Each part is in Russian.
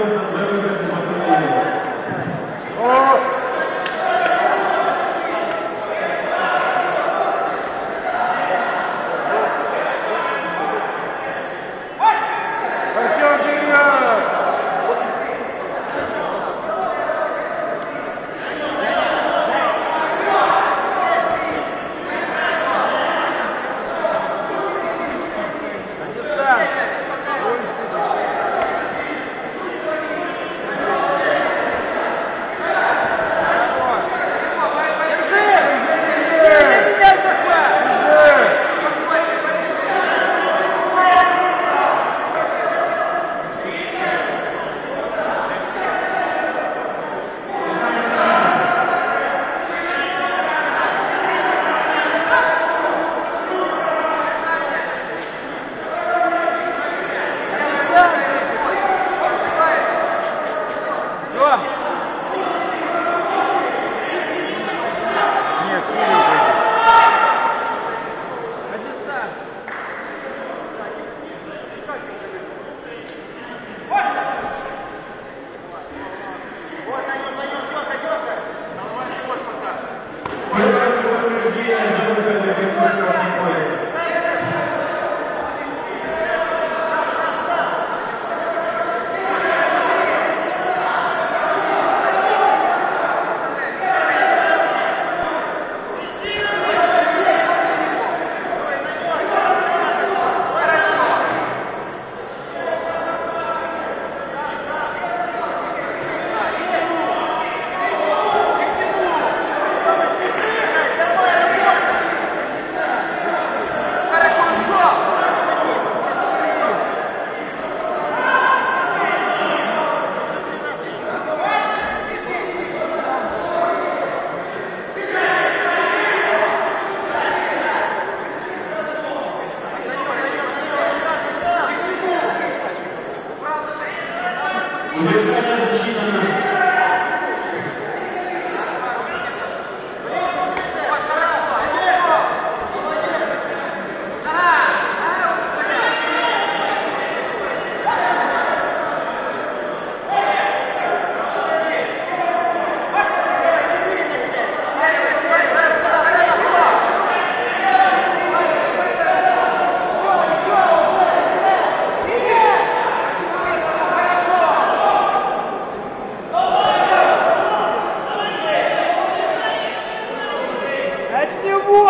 어!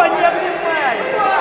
Него не обнимай!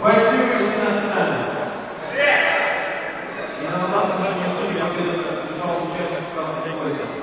Бойцы вышли на сцену. И на главном нашем судье подписал участник красного пояса.